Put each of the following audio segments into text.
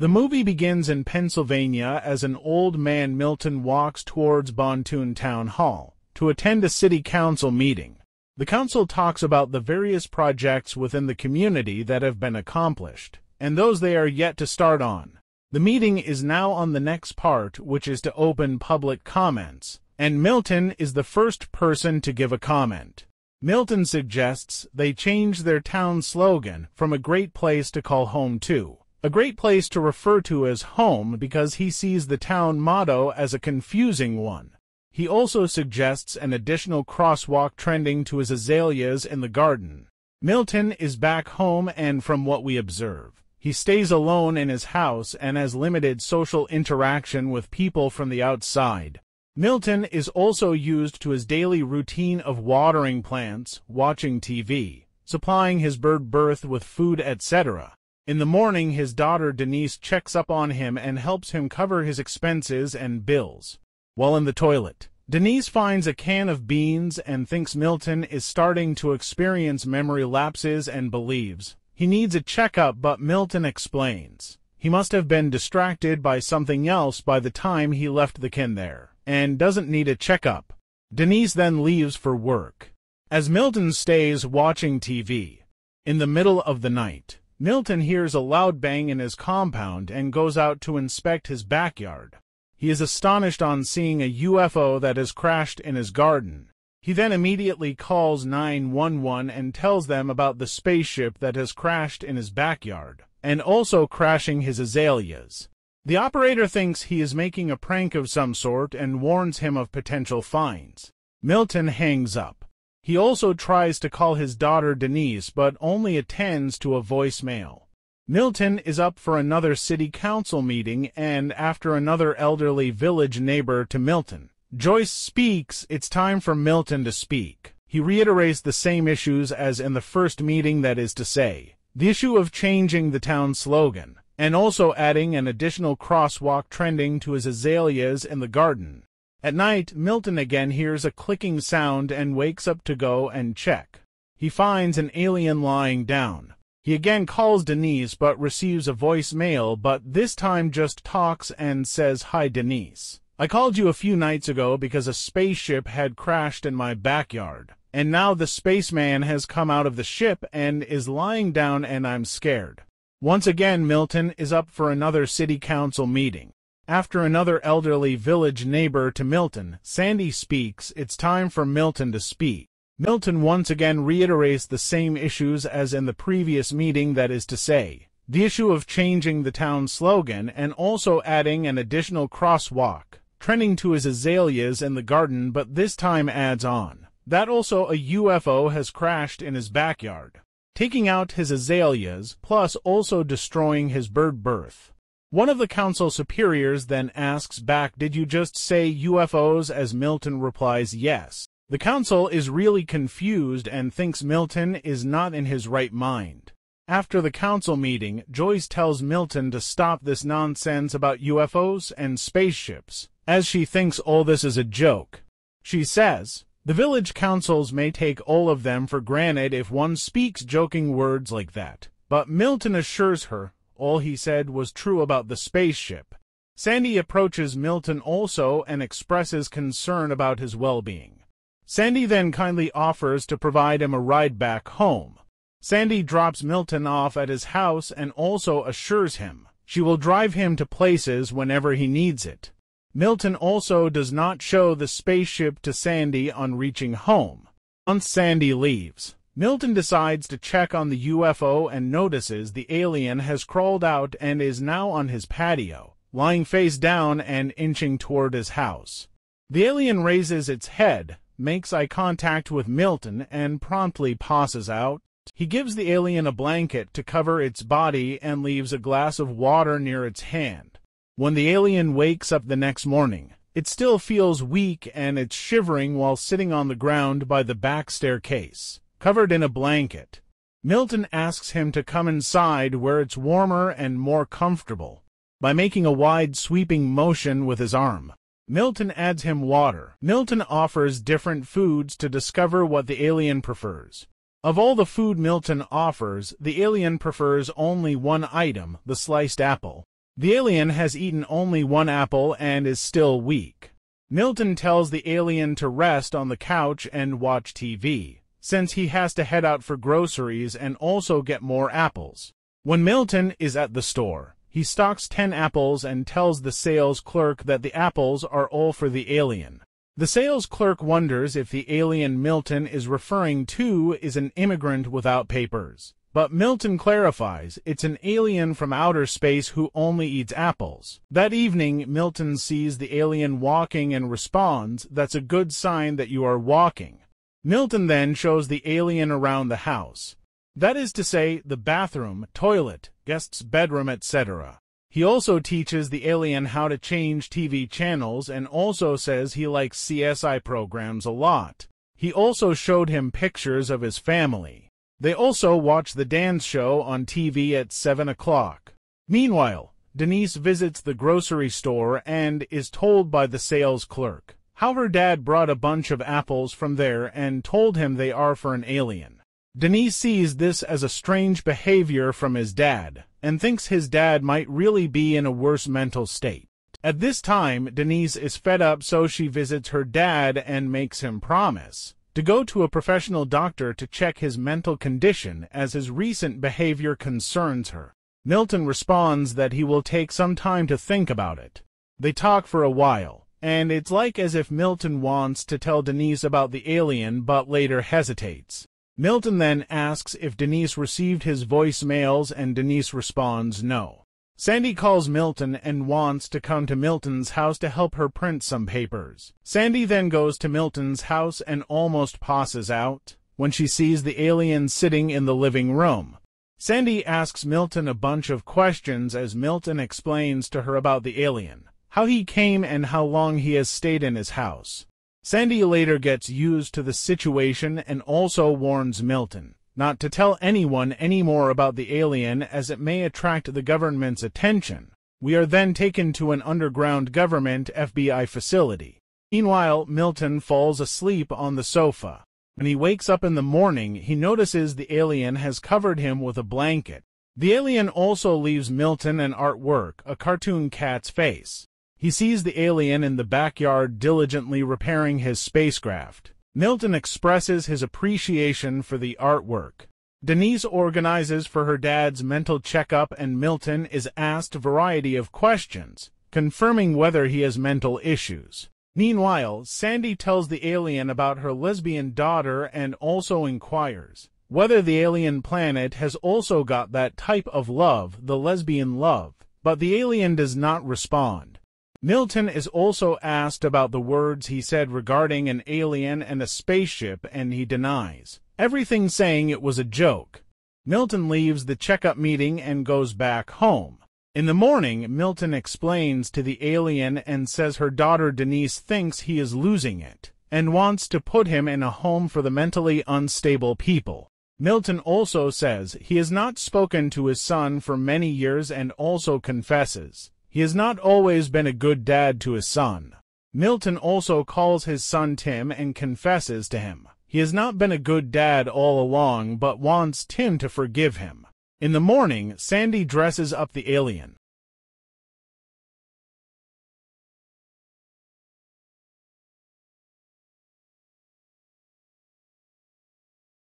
The movie begins in Pennsylvania as an old man Milton walks towards Boonton Town Hall to attend a city council meeting. The council talks about the various projects within the community that have been accomplished, and those they are yet to start on. The meeting is now on the next part, which is to open public comments, and Milton is the first person to give a comment. Milton suggests they change their town slogan from a great place to call home to. A great place to refer to as home because he sees the town motto as a confusing one. He also suggests an additional crosswalk trending to his azaleas in the garden. Milton is back home and from what we observe, he stays alone in his house and has limited social interaction with people from the outside. Milton is also used to his daily routine of watering plants, watching TV, supplying his bird berth with food, etc. In the morning, his daughter Denise checks up on him and helps him cover his expenses and bills. While in the toilet, Denise finds a can of beans and thinks Milton is starting to experience memory lapses and believes he needs a checkup, but Milton explains he must have been distracted by something else by the time he left the can there and doesn't need a checkup. Denise then leaves for work. As Milton stays watching TV, in the middle of the night, Milton hears a loud bang in his compound and goes out to inspect his backyard. He is astonished on seeing a UFO that has crashed in his garden. He then immediately calls 911 and tells them about the spaceship that has crashed in his backyard, and also crashing his azaleas. The operator thinks he is making a prank of some sort and warns him of potential fines. Milton hangs up. He also tries to call his daughter Denise, but only attends to a voicemail. Milton is up for another city council meeting and after another elderly village neighbor to Milton. Joyce speaks, it's time for Milton to speak. He reiterates the same issues as in the first meeting, that is to say, the issue of changing the town slogan, and also adding an additional crosswalk trending to his azaleas in the garden. At night, Milton again hears a clicking sound and wakes up to go and check. He finds an alien lying down. He again calls Denise but receives a voicemail, but this time just talks and says, Hi, Denise. I called you a few nights ago because a spaceship had crashed in my backyard. And now the spaceman has come out of the ship and is lying down and I'm scared. Once again, Milton is up for another city council meeting. After another elderly village neighbor to Milton, Sandy speaks, it's time for Milton to speak. Milton once again reiterates the same issues as in the previous meeting, that is to say, the issue of changing the town slogan and also adding an additional crosswalk, trending to his azaleas in the garden, but this time adds on. That also a UFO has crashed in his backyard, taking out his azaleas, plus also destroying his bird berth. One of the council superiors then asks back, Did you just say UFOs? As Milton replies, Yes. The council is really confused and thinks Milton is not in his right mind. After the council meeting, Joyce tells Milton to stop this nonsense about UFOs and spaceships, as she thinks all this is a joke. She says, the village councils may take all of them for granted if one speaks joking words like that, but Milton assures her all he said was true about the spaceship. Sandy approaches Milton also and expresses concern about his well-being. Sandy then kindly offers to provide him a ride back home. Sandy drops Milton off at his house and also assures him she will drive him to places whenever he needs it. Milton also does not show the spaceship to Sandy on reaching home. Once Sandy leaves, Milton decides to check on the UFO and notices the alien has crawled out and is now on his patio, lying face down and inching toward his house. The alien raises its head, makes eye contact with Milton, and promptly passes out. He gives the alien a blanket to cover its body and leaves a glass of water near its hand. When the alien wakes up the next morning, it still feels weak and it's shivering while sitting on the ground by the back staircase covered in a blanket. Milton asks him to come inside where it's warmer and more comfortable by making a wide sweeping motion with his arm. Milton adds him water. Milton offers different foods to discover what the alien prefers. Of all the food Milton offers, the alien prefers only one item, the sliced apple. The alien has eaten only one apple and is still weak. Milton tells the alien to rest on the couch and watch TV, since he has to head out for groceries and also get more apples. When Milton is at the store, he stocks 10 apples and tells the sales clerk that the apples are all for the alien. The sales clerk wonders if the alien Milton is referring to is an immigrant without papers. But Milton clarifies it's an alien from outer space who only eats apples. That evening, Milton sees the alien walking and responds, That's a good sign that you are walking. Milton then shows the alien around the house. That is to say, the bathroom, toilet, guest's bedroom, etc. He also teaches the alien how to change TV channels and also says he likes CSI programs a lot. He also showed him pictures of his family. They also watch the dance show on TV at 7 o'clock. Meanwhile, Denise visits the grocery store and is told by the sales clerk how her dad brought a bunch of apples from there and told him they are for an alien. Denise sees this as a strange behavior from his dad and thinks his dad might really be in a worse mental state. At this time, Denise is fed up so she visits her dad and makes him promise to go to a professional doctor to check his mental condition as his recent behavior concerns her. Milton responds that he will take some time to think about it. They talk for a while, and it's like as if Milton wants to tell Denise about the alien but later hesitates. Milton then asks if Denise received his voicemails and Denise responds no. Sandy calls Milton and wants to come to Milton's house to help her print some papers. Sandy then goes to Milton's house and almost passes out when she sees the alien sitting in the living room. Sandy asks Milton a bunch of questions as Milton explains to her about the alien, how he came and how long he has stayed in his house. Sandy later gets used to the situation and also warns Milton not to tell anyone any more about the alien as it may attract the government's attention. We are then taken to an underground government FBI facility. Meanwhile, Milton falls asleep on the sofa. When he wakes up in the morning, he notices the alien has covered him with a blanket. The alien also leaves Milton an artwork, a cartoon cat's face. He sees the alien in the backyard diligently repairing his spacecraft. Milton expresses his appreciation for the artwork. Denise organizes for her dad's mental checkup and Milton is asked a variety of questions, confirming whether he has mental issues. Meanwhile, Sandy tells the alien about her lesbian daughter and also inquires whether the alien planet has also got that type of love, the lesbian love, but the alien does not respond. Milton is also asked about the words he said regarding an alien and a spaceship, and he denies. Everything saying it was a joke. Milton leaves the checkup meeting and goes back home. In the morning, Milton explains to the alien and says her daughter Denise thinks he is losing it and wants to put him in a home for the mentally unstable people. Milton also says he has not spoken to his son for many years and also confesses he has not always been a good dad to his son. Milton also calls his son Tim and confesses to him. He has not been a good dad all along, but wants Tim to forgive him. In the morning, Sandy dresses up the alien.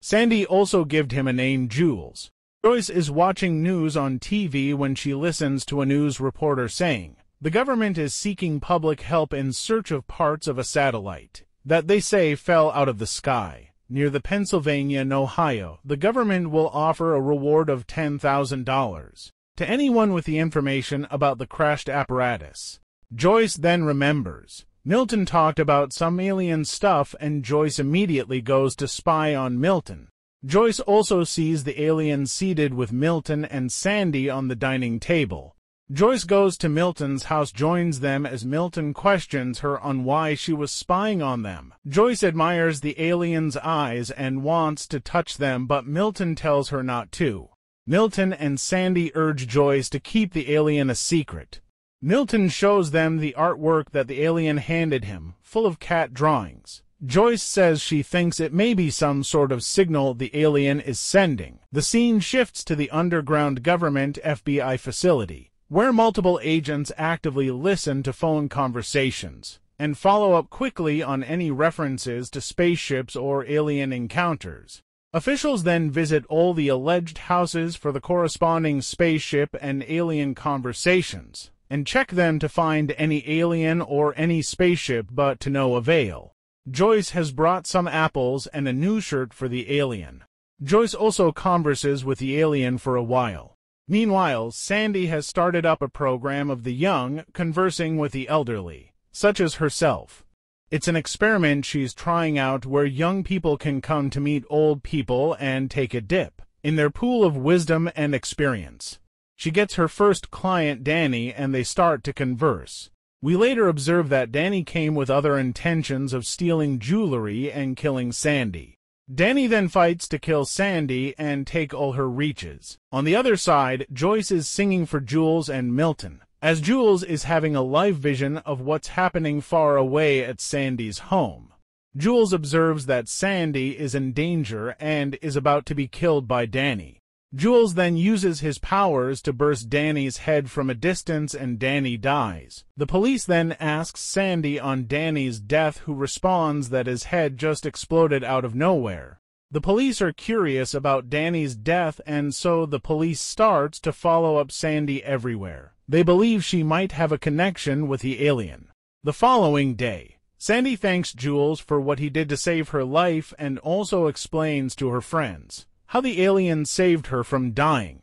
Sandy also gave him a name Jules. Joyce is watching news on TV when she listens to a news reporter saying, the government is seeking public help in search of parts of a satellite that they say fell out of the sky. Near the Pennsylvania and Ohio, the government will offer a reward of $10,000 to anyone with the information about the crashed apparatus. Joyce then remembers. Milton talked about some alien stuff and Joyce immediately goes to spy on Milton Joyce also sees the alien seated with Milton and Sandy on the dining table. Joyce goes to Milton's house joins them as Milton questions her on why she was spying on them. Joyce admires the alien's eyes and wants to touch them but Milton tells her not to. Milton and Sandy urge Joyce to keep the alien a secret. Milton shows them the artwork that the alien handed him, full of cat drawings. Joyce says she thinks it may be some sort of signal the alien is sending. The scene shifts to the underground government FBI facility. where multiple agents actively listen to phone conversations and follow up quickly on any references to spaceships or alien encounters. Officials then visit all the alleged houses for the corresponding spaceship and alien conversations, and check them to find any alien or any spaceship but to no avail. Joyce has brought some apples and a new shirt for the alien. Joyce also converses with the alien for a while. Meanwhile, Sandy has started up a program of the young conversing with the elderly, such as herself. It's an experiment she's trying out where young people can come to meet old people and take a dip in their pool of wisdom and experience. She gets her first client, Danny, and they start to converse. We later observe that Danny came with other intentions of stealing jewelry and killing Sandy. Danny then fights to kill Sandy and take all her reaches. On the other side, Joyce is singing for Jules and Milton, as Jules is having a live vision of what's happening far away at Sandy's home. Jules observes that Sandy is in danger and is about to be killed by Danny. Jules then uses his powers to burst Danny's head from a distance and Danny dies. The police then asks Sandy on Danny's death who responds that his head just exploded out of nowhere. The police are curious about Danny's death and so the police starts to follow up Sandy everywhere. They believe she might have a connection with the alien. The following day, Sandy thanks Jules for what he did to save her life and also explains to her friends how the alien saved her from dying.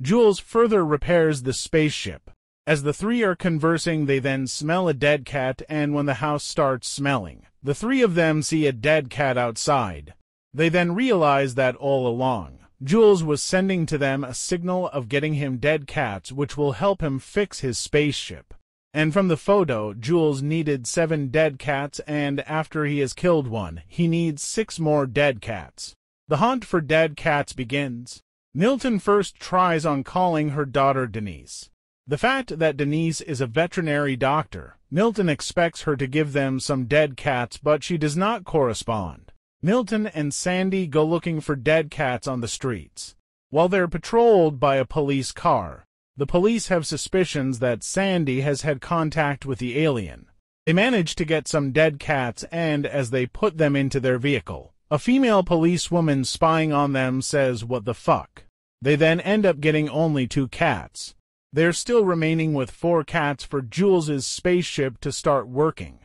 Jules further repairs the spaceship. As the three are conversing, they then smell a dead cat, and when the house starts smelling, the three of them see a dead cat outside. They then realize that all along, Jules was sending to them a signal of getting him dead cats which will help him fix his spaceship. And from the photo, Jules needed seven dead cats and after he has killed one, he needs six more dead cats. The hunt for dead cats begins. Milton first tries on calling her daughter Denise. The fact that Denise is a veterinary doctor, Milton expects her to give them some dead cats but she does not correspond. Milton and Sandy go looking for dead cats on the streets. While they're patrolled by a police car, the police have suspicions that Sandy has had contact with the alien. They manage to get some dead cats and, as they put them into their vehicle, a female policewoman spying on them says, what the fuck. They then end up getting only two cats. They're still remaining with four cats for Jules's spaceship to start working.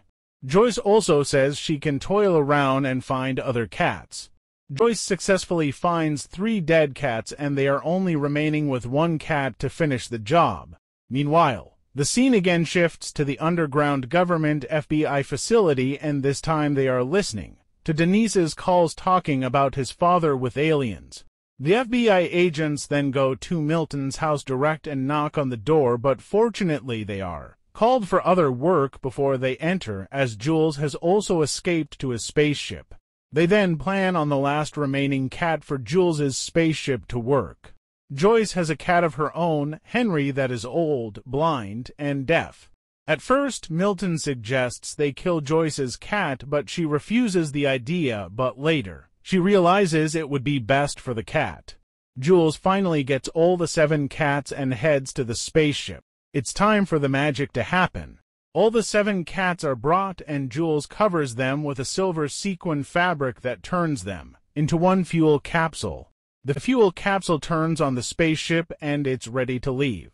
Joyce also says she can toil around and find other cats. Joyce successfully finds three dead cats and they are only remaining with one cat to finish the job. Meanwhile, the scene again shifts to the underground government FBI facility and this time they are listening to Denise's calls talking about his father with aliens. The FBI agents then go to Milton's house direct and knock on the door but fortunately they are called for other work before they enter, as Jules has also escaped to his spaceship. They then plan on the last remaining cat for Jules's spaceship to work. Joyce has a cat of her own, Henry, that is old, blind, and deaf. At first, Milton suggests they kill Joyce's cat, but she refuses the idea, but later, she realizes it would be best for the cat. Jules finally gets all the seven cats and heads to the spaceship. It's time for the magic to happen. All the seven cats are brought and Jules covers them with a silver sequin fabric that turns them into one fuel capsule. The fuel capsule turns on the spaceship and it's ready to leave.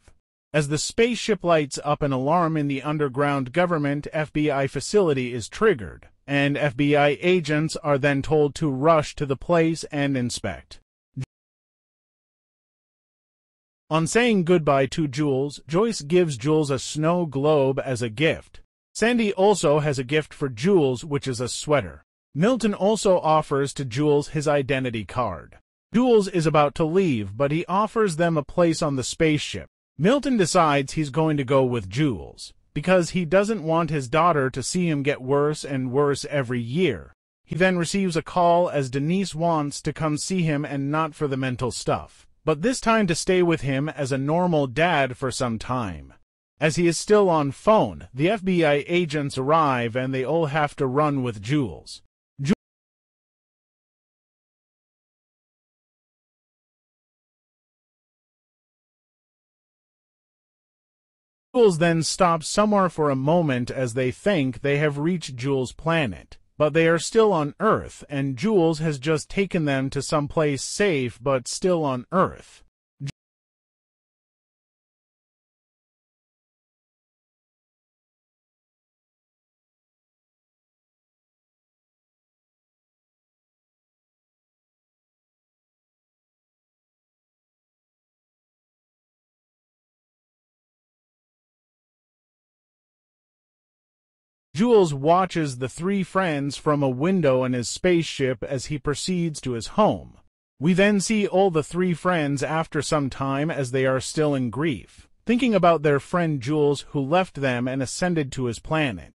As the spaceship lights up an alarm in the underground government FBI facility is triggered, and FBI agents are then told to rush to the place and inspect. On saying goodbye to Jules, Joyce gives Jules a snow globe as a gift. Sandy also has a gift for Jules, which is a sweater. Milton also offers to Jules his identity card. Jules is about to leave, but he offers them a place on the spaceship. Milton decides he's going to go with Jules, because he doesn't want his daughter to see him get worse and worse every year. He then receives a call as Denise wants to come see him and not for the mental stuff but this time to stay with him as a normal dad for some time. As he is still on phone, the FBI agents arrive and they all have to run with Jules. Jules then stops somewhere for a moment as they think they have reached Jules' planet. But they are still on Earth, and Jules has just taken them to some place safe but still on Earth. Jules watches the three friends from a window in his spaceship as he proceeds to his home. We then see all the three friends after some time as they are still in grief, thinking about their friend Jules who left them and ascended to his planet.